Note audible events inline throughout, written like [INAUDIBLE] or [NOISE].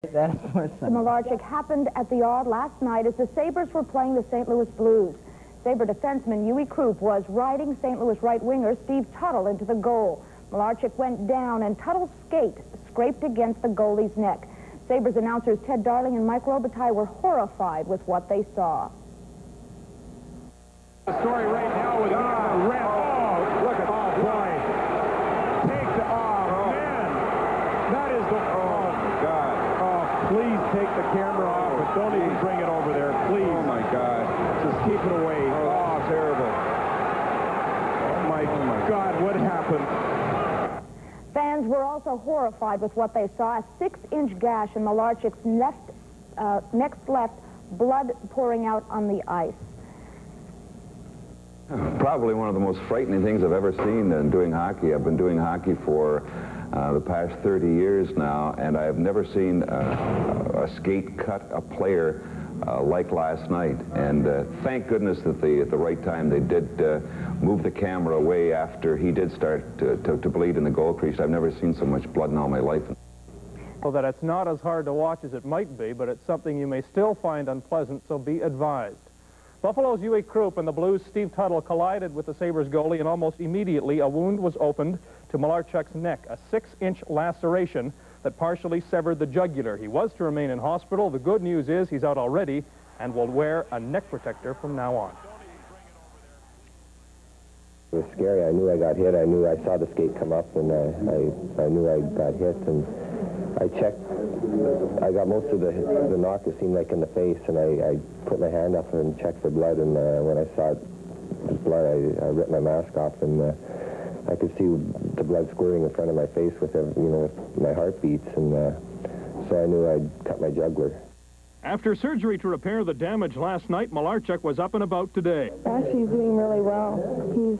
[LAUGHS] The Malarchick happened at the yard last night as the Sabres were playing the St. Louis Blues. Sabre defenseman Uwe Krupp was riding St. Louis right winger Steve Tuttle into the goal. Malarchuk went down and Tuttle's skate scraped against the goalie's neck. Sabres announcers Ted Darling and Mike Robitaille were horrified with what they saw. The story right now with the red. Oh, look at oh boy. Take the oh man. That is the oh my God. Oh, please take the camera off, but don't even bring it over there, please. Oh my God. Just keep it away. Oh, terrible. Oh my, oh my God, what happened? Fans were also horrified with what they saw, a six-inch gash in Malarchuk's left, uh, next left, blood pouring out on the ice. [SIGHS] Probably one of the most frightening things I've ever seen in doing hockey. I've been doing hockey for uh, the past 30 years now, and I have never seen uh, a skate cut a player uh, like last night. And uh, thank goodness that they, at the right time they did uh, move the camera away after he did start to, to, to bleed in the goal crease. I've never seen so much blood in all my life. Well, that it's not as hard to watch as it might be, but it's something you may still find unpleasant, so be advised. Buffalo's Uwe Krupp and the Blues' Steve Tuttle collided with the Sabres goalie, and almost immediately a wound was opened to Malarchuk's neck, a six-inch laceration that partially severed the jugular. He was to remain in hospital. The good news is he's out already and will wear a neck protector from now on. It was scary. I knew I got hit. I knew I saw the skate come up, and I, I, I knew I got hit. And I checked. I got most of the the knock. It seemed like in the face, and I, I put my hand up and checked for blood. And uh, when I saw the blood, I, I ripped my mask off, and uh, I could see the blood squirting in front of my face with every, you know my heartbeats, and uh, so I knew I'd cut my jugular. After surgery to repair the damage last night, Malarchuk was up and about today. Actually, he's doing really well. He's,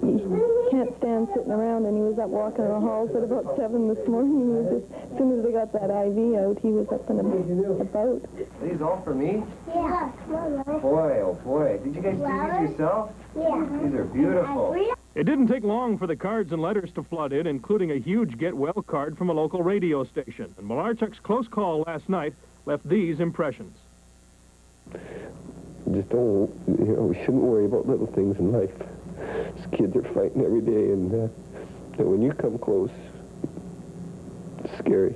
he can't stand sitting around, and he was up walking in the halls at about 7 this morning. He was just, as soon as they got that IV out, he was up and about. These all for me? Yeah. Boy, oh boy. Did you guys do these yourself? Yeah. These are beautiful. It didn't take long for the cards and letters to flood in, including a huge get well card from a local radio station. And Malarchuk's close call last night left these impressions. Just don't, you know, we shouldn't worry about little things in life. These kids are fighting every day, and uh, when you come close, it's scary.